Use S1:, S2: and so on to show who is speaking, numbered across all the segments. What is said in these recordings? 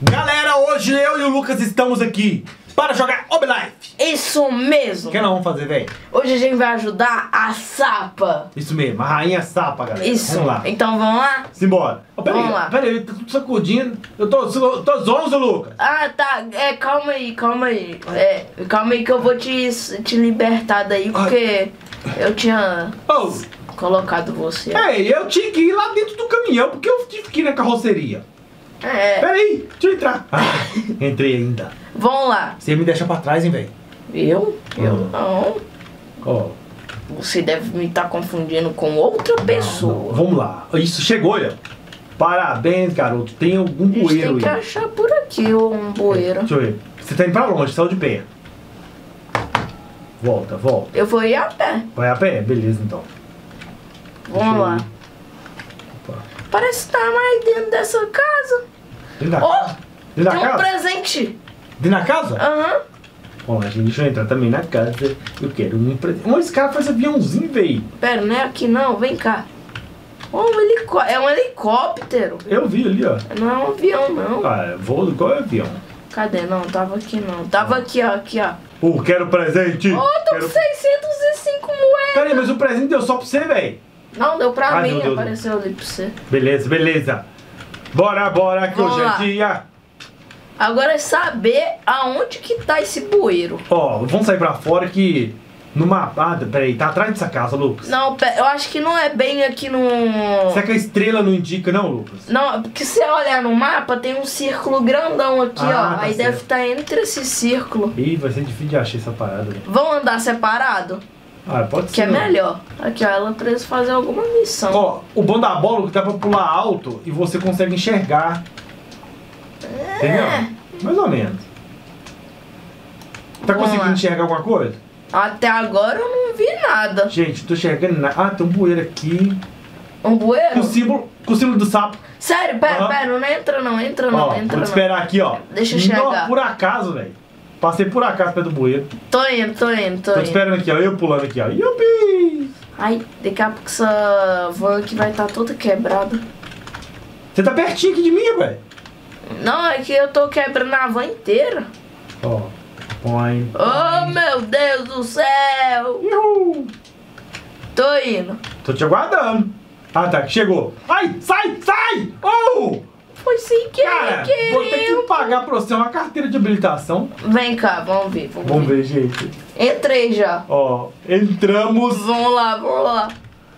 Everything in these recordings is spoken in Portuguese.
S1: Galera, hoje eu e o Lucas estamos aqui para jogar Oblife.
S2: Isso mesmo.
S1: O que nós vamos fazer, velho?
S2: Hoje a gente vai ajudar a Sapa.
S1: Isso mesmo, a rainha sapa, galera.
S2: Isso.
S1: Vamos lá.
S2: Então vamos lá?
S1: Simbora. Oh, pera
S2: Vamos
S1: aí,
S2: lá.
S1: Pera aí, tá tudo sacudindo. Eu tô, eu tô zonzo, Lucas.
S2: Ah, tá. É, calma aí, calma aí. É, calma aí que eu vou te, te libertar daí, porque eu tinha
S1: Oh,
S2: colocado você.
S1: ei, eu tinha que ir lá dentro do caminhão porque eu tive que ir na carroceria.
S2: É,
S1: Pera aí, deixa eu entrar. Ah, entrei ainda.
S2: vamos lá.
S1: Você me deixa pra trás, hein, velho?
S2: Eu? Eu
S1: Hum.
S2: não.
S1: Ó.
S2: Você deve me estar confundindo com outra pessoa.
S1: Vamos lá. Isso, chegou, olha. Parabéns, garoto. Tem algum
S2: A gente
S1: bueiro
S2: tem que
S1: aí.
S2: achar por aqui um bueiro.
S1: Deixa eu ver. Você tá indo pra longe, saiu de pé. Volta, volta.
S2: Eu vou ir a pé.
S1: Vai a pé? Beleza, então.
S2: Vamos lá. Parece estar mais dentro dessa casa.
S1: Dentro da
S2: Ó,
S1: casa? Dentro
S2: Tem
S1: da
S2: um
S1: casa?
S2: presente.
S1: Dentro da casa?
S2: Aham.
S1: Bom, gente, deixa eu entrar também na casa. Eu quero um presente. Mas esse cara faz aviãozinho, velho.
S2: Pera, não é aqui não, vem cá. Ó, um helicó é um helicóptero.
S1: Eu vi ali, ó.
S2: Não é um avião, não.
S1: Ah, voo igual é avião.
S2: Cadê? Não, tava aqui não. Tava aqui, ó, aqui, ó.
S1: Uh, quero presente.
S2: Ó, tô
S1: quero...
S2: com 605 moedas.
S1: Pera aí, mas o presente deu só pra você, velho.
S2: Não, deu pra
S1: Ah,
S2: mim,
S1: deu, deu,
S2: apareceu ali pra você.
S1: Beleza, beleza. Bora, bora, que
S2: Vamos
S1: hoje é
S2: lá.
S1: dia.
S2: Agora é saber aonde que tá esse bueiro.
S1: Ó, vamos sair pra fora que no mapa. Ah, peraí, tá atrás dessa casa, Lucas.
S2: Não, eu acho que não é bem aqui no...
S1: Será que a estrela não indica, não, Lucas?
S2: Não, porque se você olhar no mapa, tem um círculo grandão aqui,
S1: Ah,
S2: ó.
S1: tá
S2: Aí
S1: certo.
S2: deve estar entre esse círculo.
S1: Ih, vai ser difícil de achar essa parada, velho.
S2: Vão andar separado?
S1: Ah, pode
S2: Que
S1: ser.
S2: é
S1: né?
S2: melhor. Aqui, ó, ela precisa fazer alguma missão.
S1: Ó, o bom da bola é que dá pra pular alto e você consegue enxergar. Entendeu? Mais ou menos. Tá
S2: Vamos
S1: conseguindo
S2: lá.
S1: enxergar alguma coisa?
S2: Até agora eu não vi nada.
S1: Gente, tô enxergando nada. Ah, tem um bueiro aqui.
S2: Um
S1: Com
S2: bueiro?
S1: o símbolo, com o símbolo do sapo.
S2: Sério, pera,
S1: Aham.
S2: pera, não entra não, entra não,
S1: ó,
S2: entra
S1: vou te
S2: não.
S1: esperar aqui, ó.
S2: Deixa eu
S1: Não,
S2: chegar.
S1: por acaso, velho. Passei por acaso perto do bueiro.
S2: Tô indo, tô indo, tô
S1: Tô te
S2: indo.
S1: esperando aqui, ó. Eu pulando aqui, ó. Yupi!
S2: Ai, daqui a pouco essa van aqui vai estar toda quebrada.
S1: Você tá pertinho aqui de mim, velho.
S2: Não, é que eu tô quebrando a van inteira.
S1: Ó. Põe.
S2: Oh, meu Deus do céu!
S1: Uhul.
S2: Tô indo.
S1: Tô te aguardando. Ah, tá. Chegou. Ai, sai, sai! Oh!
S2: Foi sem querer,
S1: Cara, vou ter que pagar pra você uma carteira de habilitação.
S2: Vem cá, vamos ver, vamos,
S1: Vamos
S2: ver.
S1: ver, gente.
S2: Entrei já.
S1: Ó, entramos.
S2: Vamos lá, vamos lá.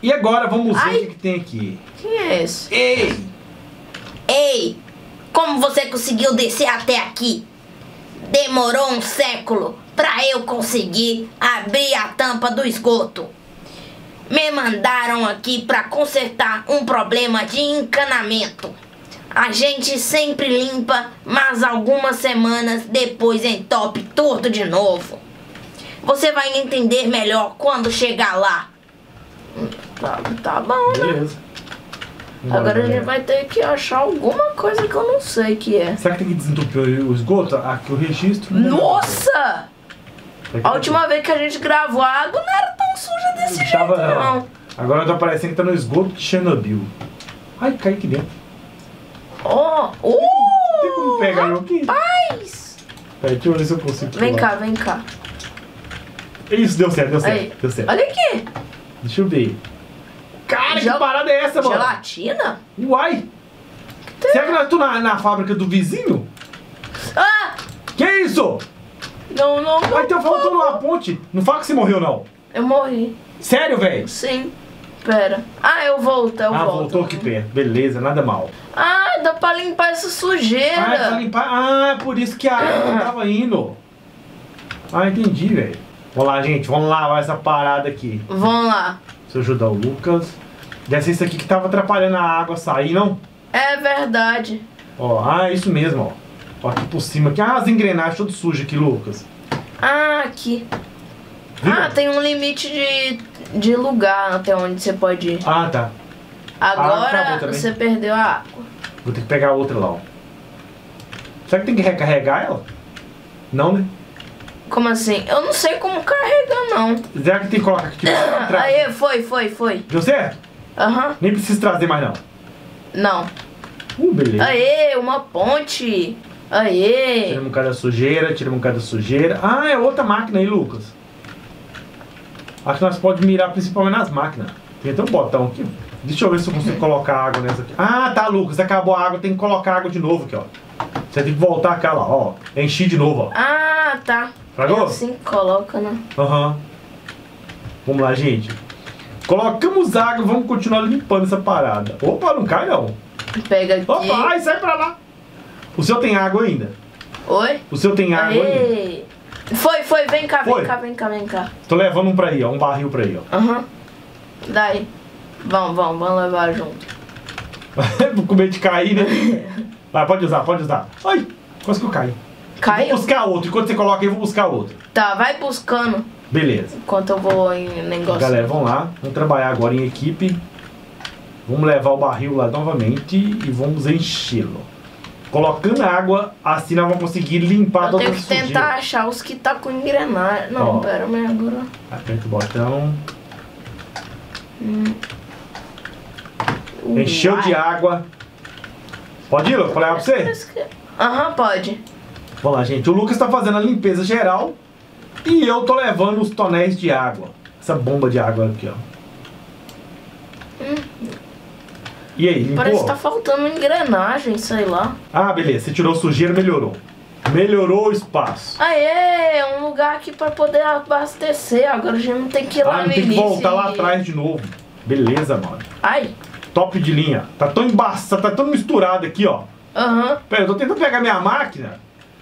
S1: E agora vamos ver
S2: Ai.
S1: o que, que tem aqui.
S2: Quem é esse?
S1: Ei!
S3: Ei, como você conseguiu descer até aqui? Demorou um século pra eu conseguir abrir a tampa do esgoto. Me mandaram aqui pra consertar um problema de encanamento. A gente sempre limpa, mas algumas semanas depois entope tudo de novo. Você vai entender melhor quando chegar lá.
S2: Tá, tá bom, né?
S1: Beleza. Vambora,
S2: Agora a gente vai ter que achar alguma coisa que eu não sei que é.
S1: Será que tem que desentupir o esgoto? Aqui o registro.
S2: Nossa!
S1: Será que
S2: A última vez que a gente gravou a água não era tão suja desse jeito,
S1: Tava,
S2: não.
S1: Agora tá parecendo que tá no esgoto de Chernobyl. Ai, cai aqui dentro.
S2: Ó,
S1: Tem como
S2: uh,
S1: pegar eu aqui?
S2: rapaz!
S1: Peraí, deixa eu ver se eu consigo.
S2: Vem
S1: pular.
S2: cá, vem cá.
S1: Isso, deu certo, deu certo.
S2: Aí.
S1: Deu certo.
S2: Olha aqui.
S1: Deixa eu ver. Cara,
S2: Gel-
S1: que parada é essa, mano?
S2: Gelatina?
S1: Uai! Será que nós tô na, na fábrica do vizinho?
S2: Ah!
S1: Que isso?
S2: Não, não, não.
S1: Vai então faltou numa ponte. Não fala que você morreu, não.
S2: Eu morri.
S1: Sério, velho?
S2: Sim. Pera. Ah, eu volto, eu
S1: Ah,
S2: volto.
S1: voltou aqui perto. Beleza, nada mal.
S2: Ah, dá pra limpar essa sujeira.
S1: Ah, é pra limpar. Ah, é por isso que a água não tava indo. Ah, entendi, velho. Vamos lá, gente. Vamos lavar essa parada aqui.
S2: Vamos lá.
S1: Deixa eu ajudar o Lucas. Deve ser isso aqui que tava atrapalhando a água sair, não?
S2: É verdade.
S1: Ó, ah, é isso mesmo, ó. Ó, aqui por cima. Aqui, ah, as engrenagens tudo sujas aqui, Lucas.
S2: Ah, aqui.
S1: Viu?
S2: Ah, tem um limite de, de lugar até onde você pode ir.
S1: Ah, tá.
S2: Agora
S1: também.
S2: você perdeu a água.
S1: Vou ter que pegar outra lá, ó. Será que tem que recarregar ela? Não, né?
S2: Como assim? Eu não sei como carregar, não.
S1: Será que tem que colocar aqui, tipo, atrás?
S2: Aí, foi, foi, foi.
S1: Deu certo?
S2: Aham,
S1: Nem precisa trazer mais, não.
S2: não.
S1: Uh, beleza.
S2: Aê, uma ponte. Aê.
S1: Tiramos um cara da sujeira, tiramos um cara da sujeira. Ah, é outra máquina aí, Lucas. Acho que nós podemos mirar principalmente nas máquinas. Tem até um botão aqui. Deixa eu ver se eu consigo colocar água nessa aqui. Ah, tá, Lucas. Acabou a água, tem que colocar água de novo aqui, ó. Você tem que voltar aquela, ó. Enchi de novo, ó.
S2: Ah, tá.
S1: Fragou?
S2: É assim que coloca, né?
S1: Aham. Vamos lá, gente. Colocamos água, vamos continuar limpando essa parada. Opa, não cai não.
S2: Pega aqui.
S1: Opa, ai, sai pra lá. O seu tem água ainda?
S2: Oi?
S1: O seu tem água ainda?
S2: Foi, foi, vem cá,
S1: Foi.
S2: vem cá, vem cá, vem cá.
S1: Tô levando um pra aí, ó. Um barril pra aí, ó.
S2: Aham. Daí. Vamos, vamos, vamos levar junto.
S1: Com medo de cair, né? Vai, pode usar, pode usar. Ai, quase que eu caí.
S2: Caiu?
S1: Vou buscar outro. Enquanto você coloca aí, eu vou buscar outro.
S2: Tá, vai buscando
S1: Beleza.
S2: enquanto eu vou em negócio.
S1: Galera, vamos lá. Vamos trabalhar agora em equipe. Vamos levar o barril lá novamente e vamos enchê-lo. Colocando água, assim nós vamos conseguir limpar
S2: eu
S1: toda
S2: tenho
S1: essa
S2: que tentar
S1: sujeira.
S2: achar os que tá com engrenagem. Não,
S1: Ó.
S2: pera, mas agora.
S1: Aperta o botão. Encheu de
S2: Uai.
S1: água. Pode ir, Lu? Levar pra você?
S2: Aham, pode.
S1: Vamos lá, gente. O Lucas tá fazendo a limpeza geral e eu tô levando os tonéis de água. Essa bomba de água aqui, ó. E aí, limpou?
S2: Parece que tá faltando engrenagem, sei lá.
S1: Ah, beleza. Você tirou sujeira, melhorou. Melhorou o espaço.
S2: Aê, é um lugar aqui pra poder abastecer. Agora a gente não tem que ir lá
S1: Ah,
S2: no
S1: tem que
S2: início.
S1: voltar lá atrás de novo. Beleza, mano.
S2: Ai,
S1: Top de linha. Tá tão embaçado, tá tão misturado aqui, ó.
S2: aham.
S1: Pera, eu tô tentando pegar minha máquina.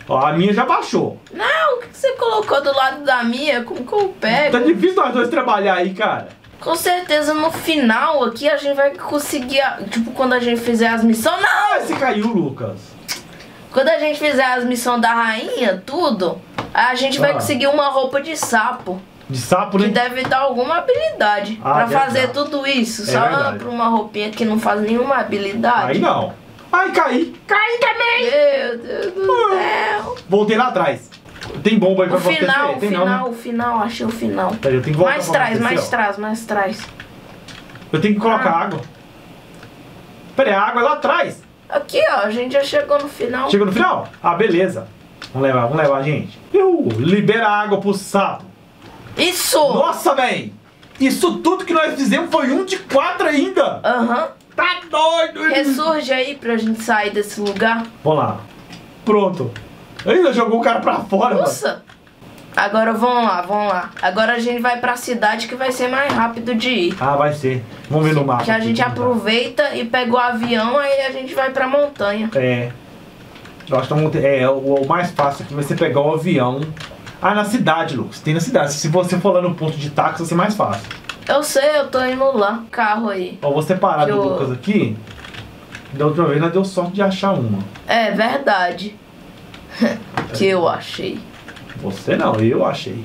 S1: Ó, a minha já baixou.
S2: Não, o que você colocou do lado da minha? Como que eu pego?
S1: Tá difícil nós dois trabalhar aí, cara.
S2: Com certeza no final aqui a gente vai conseguir. a- Tipo, quando a gente fizer as missões. Não!
S1: Ah, você caiu, Lucas.
S2: Quando a gente fizer as missões da rainha, tudo, a gente vai
S1: Ah.
S2: conseguir uma roupa de sapo.
S1: De sapo,
S2: Que
S1: né?
S2: deve dar alguma habilidade.
S1: Ah,
S2: pra fazer
S1: dar.
S2: tudo isso.
S1: É
S2: só
S1: verdade.
S2: pra uma roupinha que não faz nenhuma habilidade.
S1: Aí não. Ai, caí. Caí também.
S2: Meu Deus do céu.
S1: Voltei lá atrás. Tem bomba aí pra
S2: O
S1: você?
S2: final, o
S1: não,
S2: final,
S1: né?
S2: o final, achei o final.
S1: Peraí, eu tenho que voltar
S2: Mais trás, mais
S1: ó.
S2: trás, mais trás.
S1: Eu tenho que colocar
S2: Ah.
S1: água. Peraí, a água é lá atrás.
S2: Aqui, ó, a gente já chegou no final.
S1: Chega no final? Ah, beleza. Vamos levar, vamos levar, gente. Uhul. Libera a água pro sapo.
S2: Isso!
S1: Nossa, véi. Isso tudo que nós fizemos foi um de quatro ainda.
S2: Aham.
S1: Tá doido.
S2: Ressurge aí pra gente sair desse lugar.
S1: Vamos lá. Pronto. Ainda jogou o cara pra fora, mano.
S2: Nossa! Agora vamos lá, vamos lá. Agora a gente vai pra cidade que vai ser mais rápido de ir.
S1: Ah, vai ser. Vamos ver no mapa.
S2: Que a gente aproveita e pega o avião, aí a gente vai pra montanha.
S1: É. Eu acho que ter- é, o, mais fácil aqui vai ser pegar o avião. Ah, na cidade, Lucas. Tem na cidade. Se você for lá no ponto de táxi, vai ser mais fácil.
S2: Eu sei, eu tô indo lá. Carro aí.
S1: Ó, vou separar do
S2: eu-
S1: Lucas aqui. Da outra vez nós deu sorte de achar uma.
S2: É verdade. que eu achei.
S1: Você não, eu achei.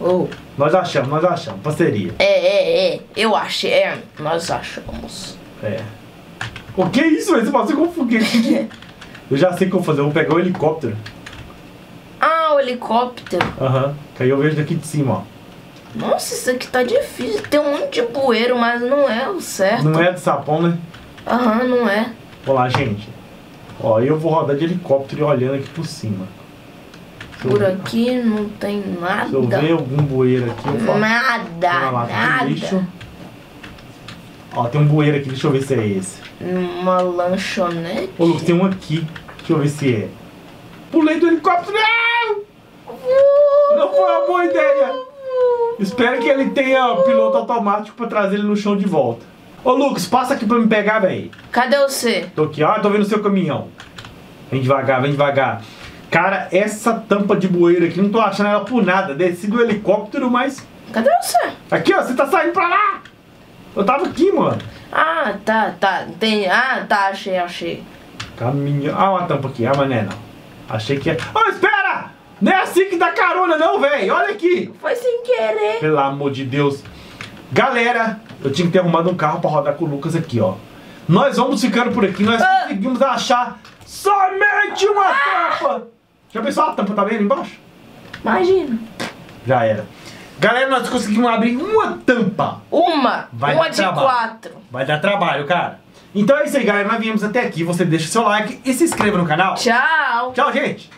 S2: Oh.
S1: Nós achamos, nós achamos. Parceria.
S2: É, é, é. Eu achei. É, nós achamos.
S1: É. O que é isso? Você passou com foguete. eu já sei o que eu vou fazer. Eu vou pegar o helicóptero.
S2: Ah, o helicóptero.
S1: Aham. Que aí eu vejo daqui de cima, ó.
S2: Nossa, isso aqui tá difícil. Tem um monte de bueiro, mas não é o certo.
S1: Não é de sapão, né?
S2: Aham, não é.
S1: Vamos lá, gente. Ó, eu vou rodar de helicóptero e olhando aqui por cima. Se eu,
S2: Por aqui não tem nada.
S1: se eu ver algum bueiro aqui, eu falo.
S2: Nada,
S1: lá, tem
S2: nada.
S1: Ó, tem um bueiro aqui, deixa eu ver se é esse.
S2: Uma lanchonete.
S1: Ô, Lucas, tem um aqui. Deixa eu ver se é. Pulei do helicóptero. Não! Não foi uma boa ideia. Espero que ele tenha piloto automático pra trazer ele no chão de volta. Ô, Lucas, passa aqui pra me pegar, velho.
S2: Cadê você?
S1: Tô aqui, ó, tô vendo o seu caminhão. Vem devagar, vem devagar. Cara, essa tampa de bueiro aqui, não tô achando ela por nada. Desci do helicóptero, mas.
S2: Cadê você?
S1: Aqui, ó, você tá saindo pra lá! Eu tava aqui, mano.
S2: Ah, tá, tá. Tem... Ah, tá, achei, achei.
S1: Caminhão. Ah, uma tampa aqui. Ah, mas não é não. Achei que é. Ô, espera! Não é assim que dá carona, não, velho. Olha aqui.
S2: Foi sem querer.
S1: Pelo amor de Deus. Galera, eu tinha que ter arrumado um carro pra rodar com o Lucas aqui, ó. Nós vamos ficando por aqui. Nós
S2: Ah.
S1: conseguimos achar somente uma tampa. Já pensou a tampa? Tá vendo embaixo?
S2: Imagina.
S1: Já era. Galera, nós conseguimos abrir uma tampa.
S2: Uma.
S1: Vai
S2: uma
S1: dar
S2: de
S1: trabalho.
S2: quatro.
S1: Vai dar trabalho, cara. Então é isso aí, galera. Nós viemos até aqui. Você deixa seu like e se inscreva no canal.
S2: Tchau!
S1: Tchau, gente!